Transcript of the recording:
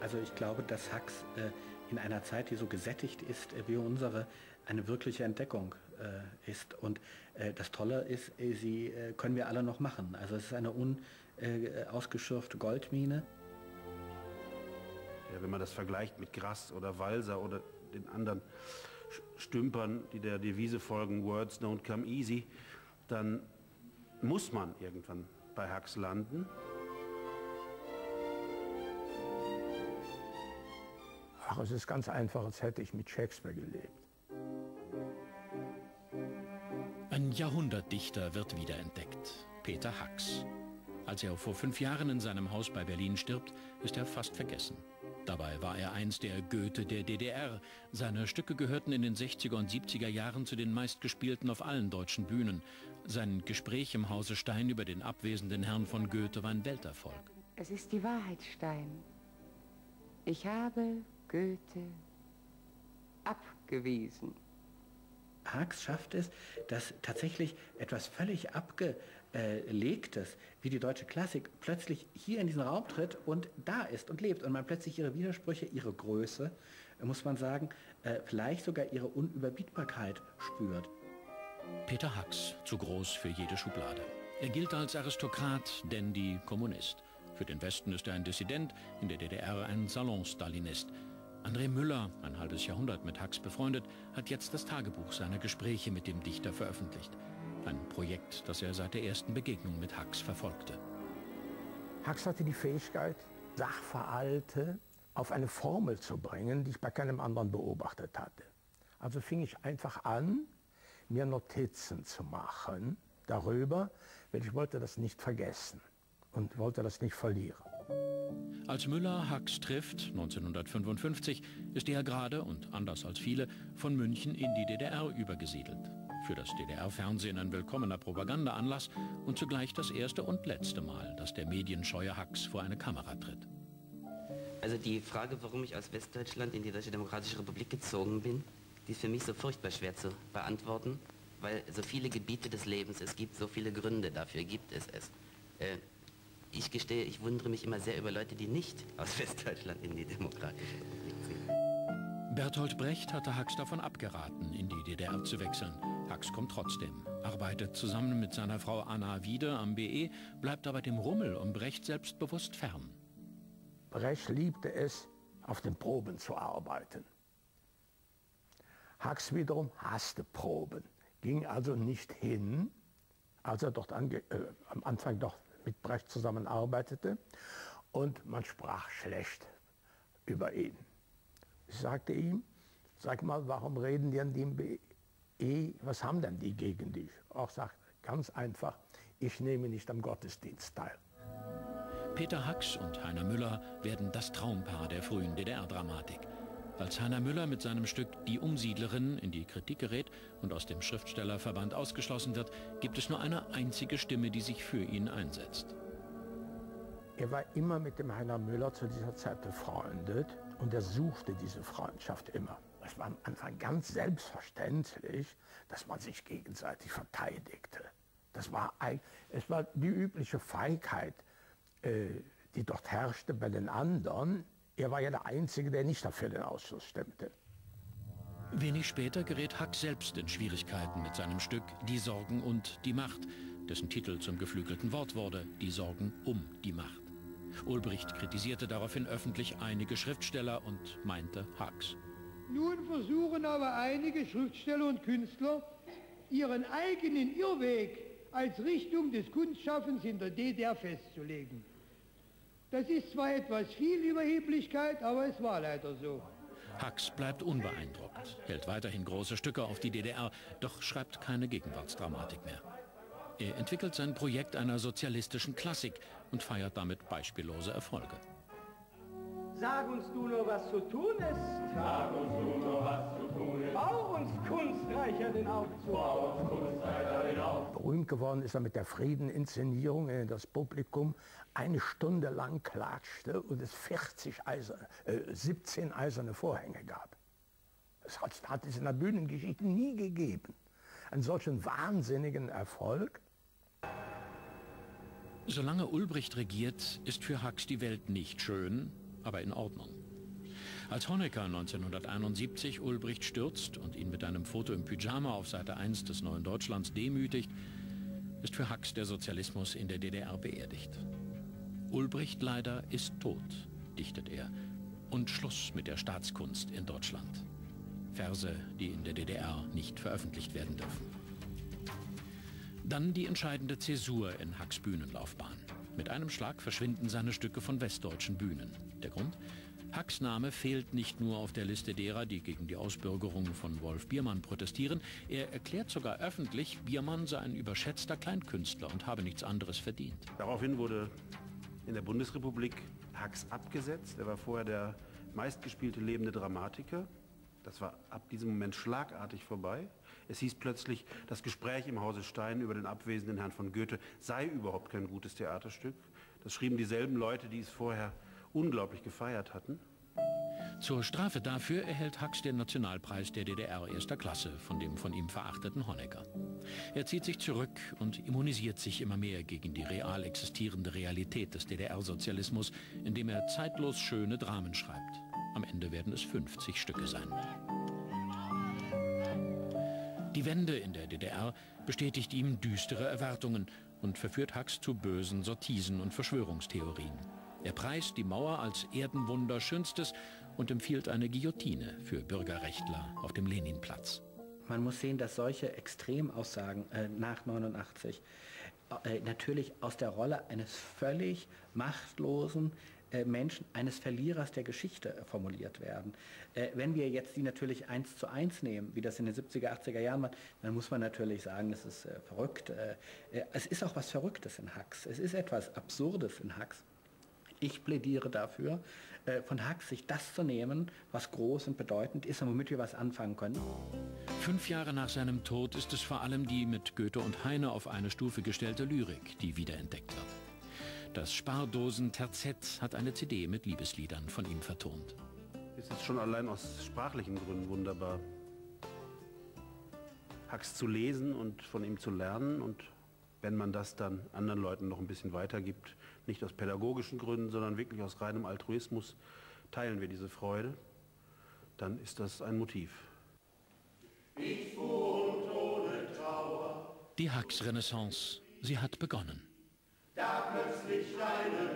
Also ich glaube, dass Hacks äh, in einer Zeit, die so gesättigt ist äh, wie unsere, eine wirkliche Entdeckung äh, ist. Und äh, das Tolle ist, äh, sie äh, können wir alle noch machen. Also es ist eine unausgeschürfte Goldmine. Ja, wenn man das vergleicht mit Grass oder Walser oder den anderen Stümpern, die der Devise folgen, Words don't come easy, dann muss man irgendwann bei Hacks landen. Ach, es ist ganz einfach, als hätte ich mit Shakespeare gelebt. Ein Jahrhundertdichter wird wiederentdeckt, Peter Hacks. Als er vor fünf Jahren in seinem Haus bei Berlin stirbt, ist er fast vergessen. Dabei war er einst der Goethe der DDR. Seine Stücke gehörten in den 60er und 70er Jahren zu den meistgespielten auf allen deutschen Bühnen. Sein Gespräch im Hause Stein über den abwesenden Herrn von Goethe war ein Welterfolg. Es ist die Wahrheit, Stein. Ich habe Goethe abgewiesen. Haags schafft es, dass tatsächlich etwas völlig Abgelegtes, wie die deutsche Klassik, plötzlich hier in diesen Raum tritt und da ist und lebt und man plötzlich ihre Widersprüche, ihre Größe, muss man sagen, äh, vielleicht sogar ihre Unüberbietbarkeit spürt. Peter Hacks, zu groß für jede Schublade. Er gilt als Aristokrat, Dandy, Kommunist. Für den Westen ist er ein Dissident, in der DDR ein Salonstalinist. André Müller, ein halbes Jahrhundert mit Hacks befreundet, hat jetzt das Tagebuch seiner Gespräche mit dem Dichter veröffentlicht. Ein Projekt, das er seit der ersten Begegnung mit Hacks verfolgte. Hacks hatte die Fähigkeit, Sachverhalte auf eine Formel zu bringen, die ich bei keinem anderen beobachtet hatte. Also fing ich einfach an, mir Notizen zu machen darüber, weil ich wollte das nicht vergessen und wollte das nicht verlieren. Als Müller Hacks trifft, 1955, ist er gerade und anders als viele von München in die DDR übergesiedelt. Für das DDR-Fernsehen ein willkommener Propagandaanlass und zugleich das erste und letzte Mal, dass der medienscheue Hacks vor eine Kamera tritt. Also die Frage, warum ich aus Westdeutschland in die Deutsche Demokratische Republik gezogen bin, die ist für mich so furchtbar schwer zu beantworten, weil so viele Gebiete des Lebens es gibt, so viele Gründe dafür gibt es es. Äh, ich gestehe, ich wundere mich immer sehr über Leute, die nicht aus Westdeutschland in die Demokratische Republik ziehen. Bertolt Brecht hatte Hacks davon abgeraten, in die DDR zu wechseln. Hacks kommt trotzdem, arbeitet zusammen mit seiner Frau Anna Wiede am BE, bleibt aber dem Rummel um Brecht selbstbewusst fern. Brecht liebte es, auf den Proben zu arbeiten. Hacks wiederum hasste Proben, ging also nicht hin, als er dort ange äh, am Anfang doch mit Brecht zusammenarbeitete und man sprach schlecht über ihn. Ich sagte ihm, sag mal, warum reden die an dem BE, was haben denn die gegen dich? Auch sagt ganz einfach, ich nehme nicht am Gottesdienst teil. Peter Hacks und Heiner Müller werden das Traumpaar der frühen DDR-Dramatik. Als Heiner Müller mit seinem Stück Die Umsiedlerin in die Kritik gerät und aus dem Schriftstellerverband ausgeschlossen wird, gibt es nur eine einzige Stimme, die sich für ihn einsetzt. Er war immer mit dem Heiner Müller zu dieser Zeit befreundet und er suchte diese Freundschaft immer. Es war am Anfang ganz selbstverständlich, dass man sich gegenseitig verteidigte. Das war, es war die übliche Feigheit, äh, die dort herrschte bei den anderen, er war ja der Einzige, der nicht dafür den Ausschluss stimmte. Wenig später gerät Hack selbst in Schwierigkeiten mit seinem Stück Die Sorgen und die Macht, dessen Titel zum geflügelten Wort wurde, Die Sorgen um die Macht. Ulbricht kritisierte daraufhin öffentlich einige Schriftsteller und meinte Hacks. Nun versuchen aber einige Schriftsteller und Künstler, ihren eigenen Irrweg als Richtung des Kunstschaffens in der DDR festzulegen. Das ist zwar etwas viel Überheblichkeit, aber es war leider so. Hacks bleibt unbeeindruckt, hält weiterhin große Stücke auf die DDR, doch schreibt keine Gegenwartsdramatik mehr. Er entwickelt sein Projekt einer sozialistischen Klassik und feiert damit beispiellose Erfolge. Sag uns du nur, was zu tun ist. Sag uns du nur, was zu tun ist. Bau uns Kunstreicher den Aufzug. Berühmt geworden ist er mit der Friedeninszenierung, in das Publikum eine Stunde lang klatschte und es 40 Eiserne, äh, 17 eiserne Vorhänge gab. Das hat es in der Bühnengeschichte nie gegeben. Einen solchen wahnsinnigen Erfolg. Solange Ulbricht regiert, ist für Hacks die Welt nicht schön, aber in Ordnung. Als Honecker 1971 Ulbricht stürzt und ihn mit einem Foto im Pyjama auf Seite 1 des Neuen Deutschlands demütigt, ist für Hacks der Sozialismus in der DDR beerdigt. Ulbricht leider ist tot, dichtet er, und Schluss mit der Staatskunst in Deutschland. Verse, die in der DDR nicht veröffentlicht werden dürfen. Dann die entscheidende Zäsur in Hacks Bühnenlaufbahn. Mit einem Schlag verschwinden seine Stücke von westdeutschen Bühnen. Der Grund? Hacks Name fehlt nicht nur auf der Liste derer, die gegen die Ausbürgerung von Wolf Biermann protestieren. Er erklärt sogar öffentlich, Biermann sei ein überschätzter Kleinkünstler und habe nichts anderes verdient. Daraufhin wurde in der Bundesrepublik Hacks abgesetzt. Er war vorher der meistgespielte lebende Dramatiker. Das war ab diesem Moment schlagartig vorbei. Es hieß plötzlich, das Gespräch im Hause Stein über den abwesenden Herrn von Goethe sei überhaupt kein gutes Theaterstück. Das schrieben dieselben Leute, die es vorher unglaublich gefeiert hatten. Zur Strafe dafür erhält Hacks den Nationalpreis der DDR erster Klasse von dem von ihm verachteten Honecker. Er zieht sich zurück und immunisiert sich immer mehr gegen die real existierende Realität des DDR-Sozialismus, indem er zeitlos schöne Dramen schreibt. Am Ende werden es 50 Stücke sein. Die Wende in der DDR bestätigt ihm düstere Erwartungen und verführt Hacks zu bösen Sortisen und Verschwörungstheorien. Er preist die Mauer als Erdenwunder Schönstes und empfiehlt eine Guillotine für Bürgerrechtler auf dem Leninplatz. Man muss sehen, dass solche Extremaussagen äh, nach 89 äh, natürlich aus der Rolle eines völlig machtlosen äh, Menschen, eines Verlierers der Geschichte äh, formuliert werden. Äh, wenn wir jetzt die natürlich eins zu eins nehmen, wie das in den 70er, 80er Jahren war, dann muss man natürlich sagen, das ist verrückt. es ist auch was Verrücktes in Hacks. Es ist etwas Absurdes in Hacks. Ich plädiere dafür, äh, von Hacks sich das zu nehmen, was groß und bedeutend ist und womit wir was anfangen können. Fünf Jahre nach seinem Tod ist es vor allem die mit Goethe und Heine auf eine Stufe gestellte Lyrik, die wiederentdeckt wird. Das Spardosen-Terzett hat eine CD mit Liebesliedern von ihm vertont. Es ist schon allein aus sprachlichen Gründen wunderbar. Hacks zu lesen und von ihm zu lernen und wenn man das dann anderen Leuten noch ein bisschen weitergibt, nicht aus pädagogischen Gründen, sondern wirklich aus reinem Altruismus, teilen wir diese Freude, dann ist das ein Motiv. Die Hacks-Renaissance, sie hat begonnen. Da plötzlich deine